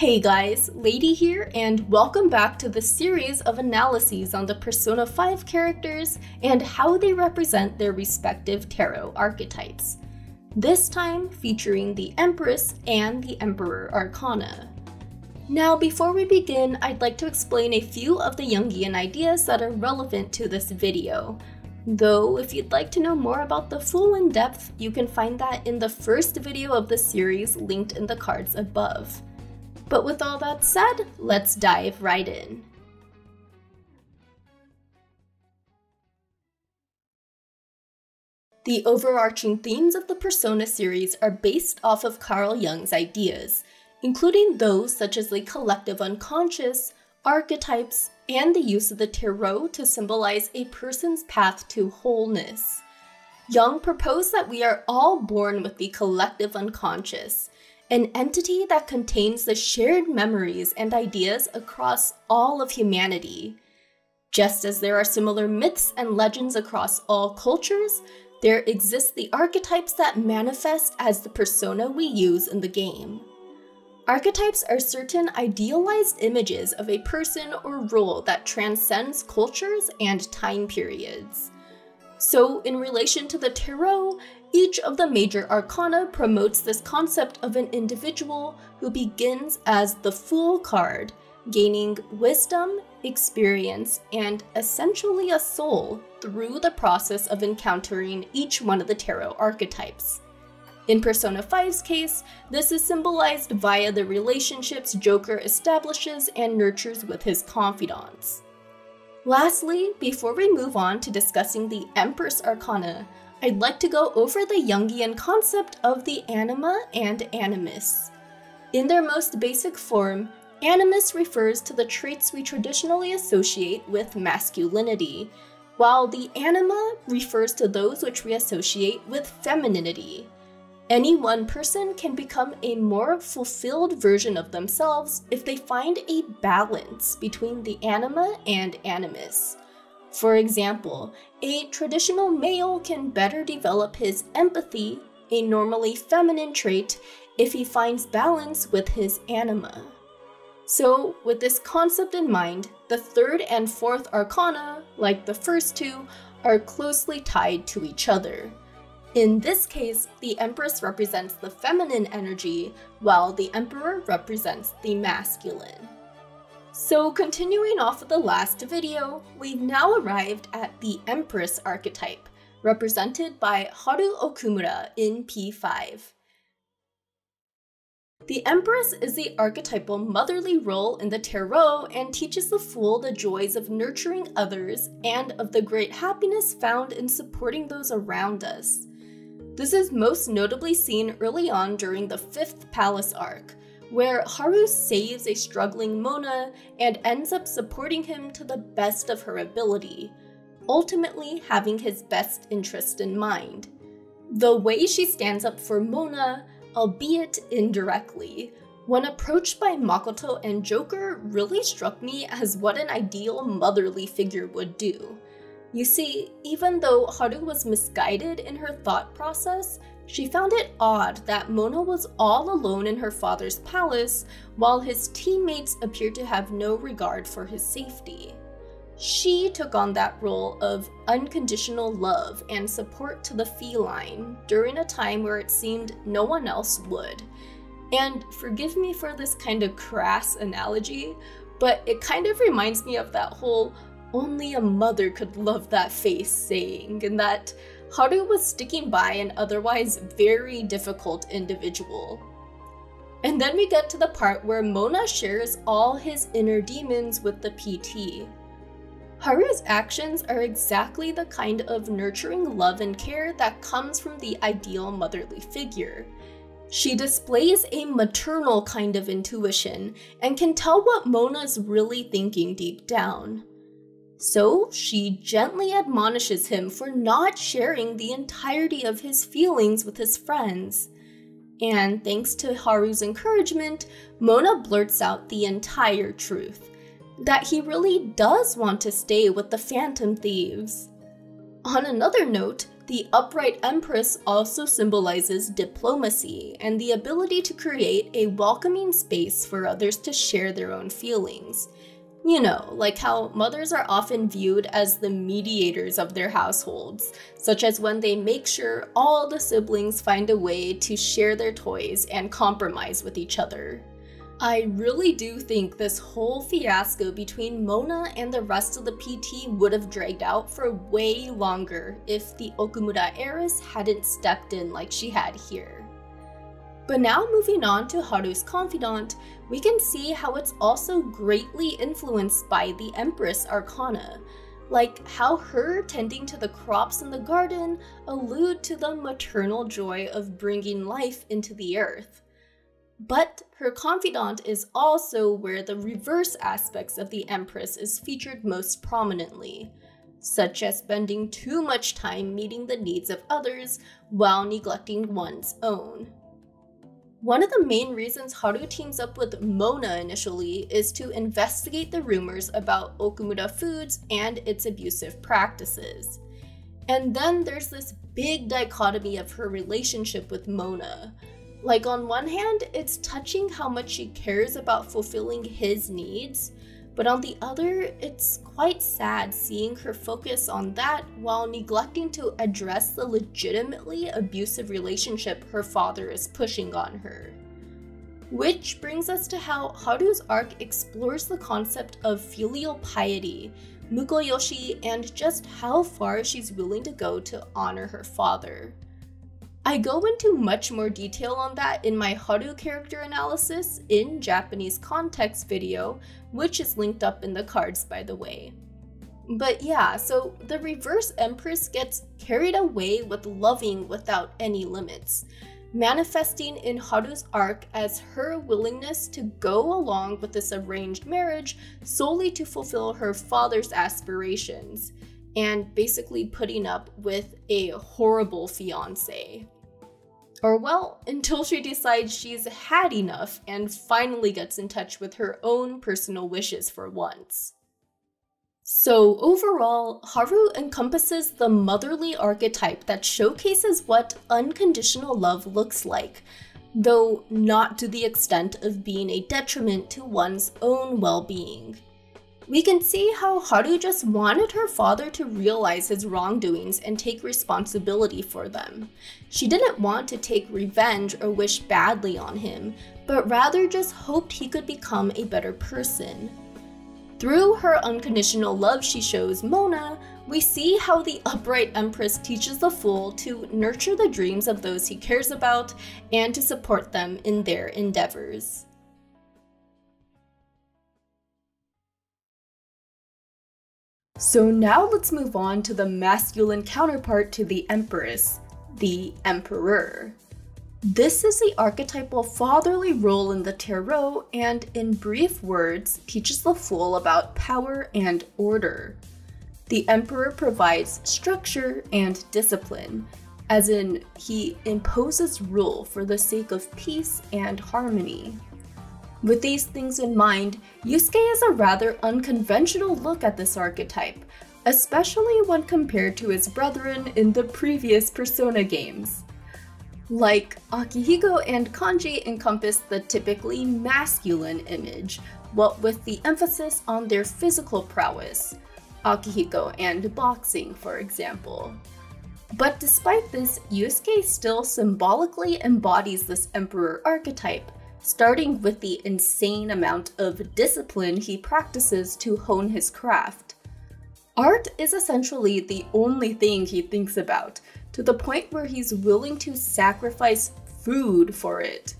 Hey guys, Lady here, and welcome back to the series of analyses on the Persona 5 characters and how they represent their respective tarot archetypes. This time featuring the Empress and the Emperor Arcana. Now, before we begin, I'd like to explain a few of the Jungian ideas that are relevant to this video. Though, if you'd like to know more about the full in depth, you can find that in the first video of the series linked in the cards above. But with all that said, let's dive right in. The overarching themes of the Persona series are based off of Carl Jung's ideas, including those such as the collective unconscious, archetypes, and the use of the tarot to symbolize a person's path to wholeness. Jung proposed that we are all born with the collective unconscious, an entity that contains the shared memories and ideas across all of humanity. Just as there are similar myths and legends across all cultures, there exist the archetypes that manifest as the persona we use in the game. Archetypes are certain idealized images of a person or role that transcends cultures and time periods. So, in relation to the tarot, each of the major arcana promotes this concept of an individual who begins as the Fool card, gaining wisdom, experience, and essentially a soul through the process of encountering each one of the tarot archetypes. In Persona 5's case, this is symbolized via the relationships Joker establishes and nurtures with his confidants. Lastly, before we move on to discussing the Empress Arcana, I'd like to go over the Jungian concept of the anima and animus. In their most basic form, animus refers to the traits we traditionally associate with masculinity, while the anima refers to those which we associate with femininity. Any one person can become a more fulfilled version of themselves if they find a balance between the anima and animus. For example, a traditional male can better develop his empathy, a normally feminine trait, if he finds balance with his anima. So, with this concept in mind, the third and fourth arcana, like the first two, are closely tied to each other. In this case, the Empress represents the feminine energy, while the Emperor represents the masculine. So continuing off of the last video, we've now arrived at the Empress archetype, represented by Haru Okumura in P5. The Empress is the archetypal motherly role in the tarot and teaches the Fool the joys of nurturing others and of the great happiness found in supporting those around us. This is most notably seen early on during the 5th Palace arc, where Haru saves a struggling Mona and ends up supporting him to the best of her ability, ultimately having his best interest in mind. The way she stands up for Mona, albeit indirectly, when approached by Makoto and Joker really struck me as what an ideal motherly figure would do. You see, even though Haru was misguided in her thought process, she found it odd that Mona was all alone in her father's palace while his teammates appeared to have no regard for his safety. She took on that role of unconditional love and support to the feline during a time where it seemed no one else would. And forgive me for this kind of crass analogy, but it kind of reminds me of that whole only a mother could love that face saying, and that Haru was sticking by an otherwise very difficult individual. And then we get to the part where Mona shares all his inner demons with the PT. Haru's actions are exactly the kind of nurturing love and care that comes from the ideal motherly figure. She displays a maternal kind of intuition and can tell what Mona's really thinking deep down. So she gently admonishes him for not sharing the entirety of his feelings with his friends. And thanks to Haru's encouragement, Mona blurts out the entire truth that he really does want to stay with the Phantom Thieves. On another note, The upright empress also symbolizes diplomacy and the ability to create a welcoming space for others to share their own feelings. You know, like how mothers are often viewed as the mediators of their households, such as when they make sure all the siblings find a way to share their toys and compromise with each other. I really do think this whole fiasco between Mona and the rest of the PT would have dragged out for way longer if the Okumura heiress hadn't stepped in like she had here. But now moving on to Haru's confidant, we can see how it's also greatly influenced by the Empress Arcana, like how her tending to the crops in the garden allude to the maternal joy of bringing life into the earth. But her confidant is also where the reverse aspects of the Empress is featured most prominently, such as spending too much time meeting the needs of others while neglecting one's own. One of the main reasons Haru teams up with Mona initially is to investigate the rumors about Okumura Foods and its abusive practices. And then there's this big dichotomy of her relationship with Mona. Like, on one hand, it's touching how much she cares about fulfilling his needs, but on the other, it's quite sad seeing her focus on that while neglecting to address the legitimately abusive relationship her father is pushing on her. Which brings us to how Haru's arc explores the concept of filial piety, mukoyoshi, and just how far she's willing to go to honor her father. I go into much more detail on that in my Haru character analysis in Japanese context video, which is linked up in the cards by the way. But yeah, so the reverse empress gets carried away with loving without any limits, manifesting in Haru's arc as her willingness to go along with this arranged marriage solely to fulfill her father's aspirations and basically putting up with a horrible fiance. Or, well, until she decides she's had enough and finally gets in touch with her own personal wishes for once. So, overall, Haru encompasses the motherly archetype that showcases what unconditional love looks like, though not to the extent of being a detriment to one's own well being we can see how Haru just wanted her father to realize his wrongdoings and take responsibility for them. She didn't want to take revenge or wish badly on him, but rather just hoped he could become a better person. Through her unconditional love she shows Mona, we see how the upright empress teaches the fool to nurture the dreams of those he cares about and to support them in their endeavors. So now let's move on to the masculine counterpart to the Empress, the Emperor. This is the archetypal fatherly role in the tarot and, in brief words, teaches the fool about power and order. The Emperor provides structure and discipline, as in, he imposes rule for the sake of peace and harmony. With these things in mind, Yusuke has a rather unconventional look at this archetype, especially when compared to his brethren in the previous Persona games. Like, Akihiko and Kanji encompass the typically masculine image, what with the emphasis on their physical prowess, Akihiko and boxing, for example. But despite this, Yusuke still symbolically embodies this emperor archetype, starting with the insane amount of discipline he practices to hone his craft. Art is essentially the only thing he thinks about, to the point where he's willing to sacrifice food for it.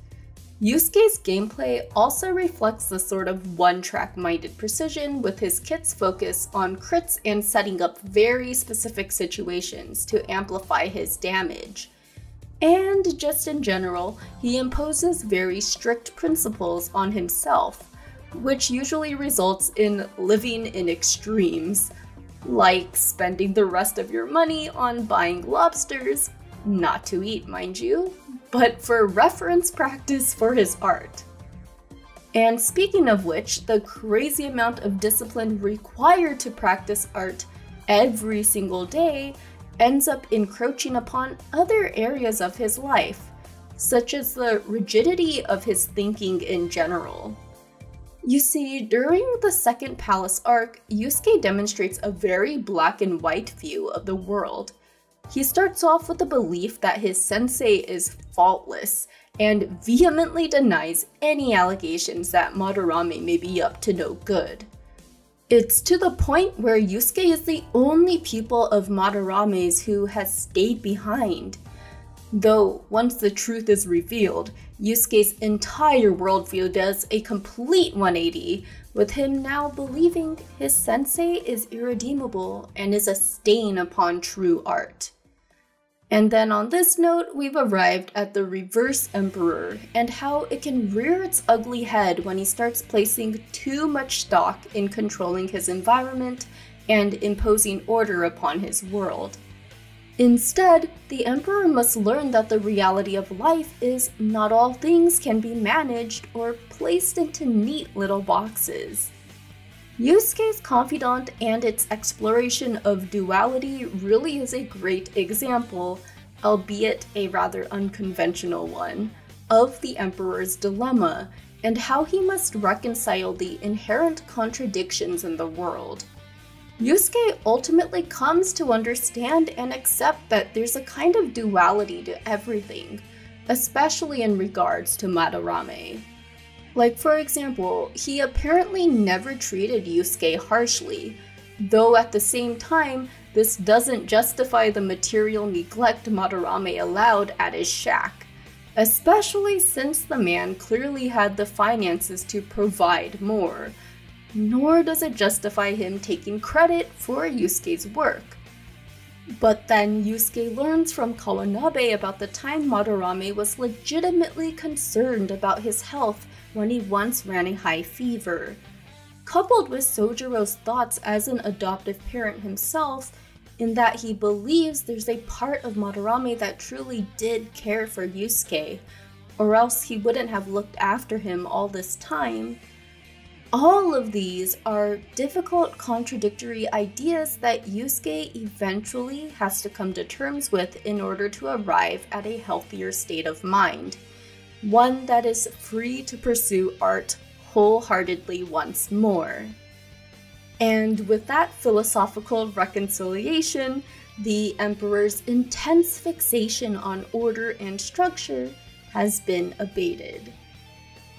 Yusuke's gameplay also reflects the sort of one-track minded precision with his kit's focus on crits and setting up very specific situations to amplify his damage. And just in general, he imposes very strict principles on himself, which usually results in living in extremes, like spending the rest of your money on buying lobsters, not to eat, mind you, but for reference practice for his art. And speaking of which, the crazy amount of discipline required to practice art every single day ends up encroaching upon other areas of his life, such as the rigidity of his thinking in general. You see, during the second palace arc, Yusuke demonstrates a very black and white view of the world. He starts off with the belief that his sensei is faultless and vehemently denies any allegations that Madarame may be up to no good. It's to the point where Yusuke is the only pupil of Madarame's who has stayed behind. Though, once the truth is revealed, Yusuke's entire worldview does a complete 180, with him now believing his sensei is irredeemable and is a stain upon true art. And then on this note, we've arrived at the Reverse Emperor and how it can rear its ugly head when he starts placing too much stock in controlling his environment and imposing order upon his world. Instead, the Emperor must learn that the reality of life is not all things can be managed or placed into neat little boxes. Yusuke's Confidant and its exploration of duality really is a great example, albeit a rather unconventional one, of the Emperor's dilemma and how he must reconcile the inherent contradictions in the world. Yusuke ultimately comes to understand and accept that there's a kind of duality to everything, especially in regards to Madarame. Like, for example, he apparently never treated Yusuke harshly, though at the same time, this doesn't justify the material neglect Madarame allowed at his shack, especially since the man clearly had the finances to provide more, nor does it justify him taking credit for Yusuke's work. But then Yusuke learns from Kawanabe about the time Madarame was legitimately concerned about his health when he once ran a high fever. Coupled with Sojiro's thoughts as an adoptive parent himself, in that he believes there's a part of Madarame that truly did care for Yusuke, or else he wouldn't have looked after him all this time. All of these are difficult, contradictory ideas that Yusuke eventually has to come to terms with in order to arrive at a healthier state of mind one that is free to pursue art wholeheartedly once more. And with that philosophical reconciliation, the Emperor's intense fixation on order and structure has been abated.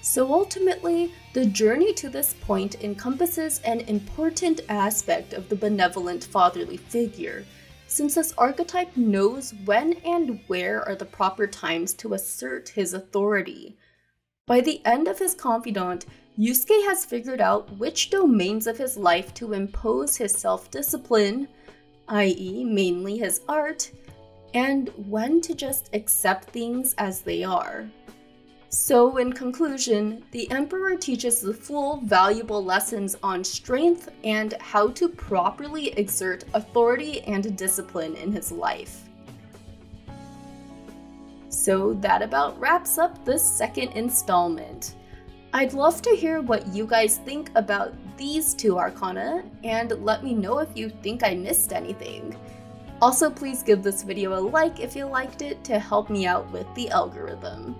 So ultimately, the journey to this point encompasses an important aspect of the benevolent fatherly figure, since this archetype knows when and where are the proper times to assert his authority. By the end of his confidant, Yusuke has figured out which domains of his life to impose his self discipline, i.e., mainly his art, and when to just accept things as they are. So, in conclusion, the Emperor teaches the Fool, valuable lessons on strength and how to properly exert authority and discipline in his life. So, that about wraps up the second installment. I'd love to hear what you guys think about these two arcana, and let me know if you think I missed anything. Also, please give this video a like if you liked it to help me out with the algorithm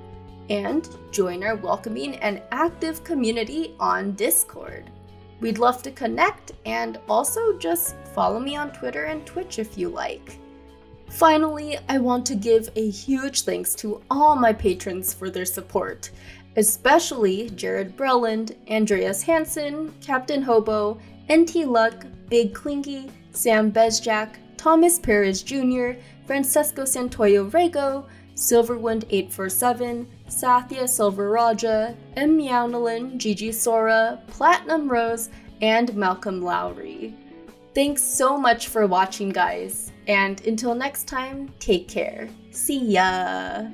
and join our welcoming and active community on Discord. We'd love to connect and also just follow me on Twitter and Twitch if you like. Finally, I want to give a huge thanks to all my patrons for their support, especially Jared Breland, Andreas Hansen, Captain Hobo, NT Luck, Big Clingy, Sam Bezjak, Thomas Perez Jr., Francesco Santoyo Rego, Silverwind847, Sathya Silveraja, M. Meownalin, Gigi Sora, Platinum Rose, and Malcolm Lowry. Thanks so much for watching, guys, and until next time, take care. See ya!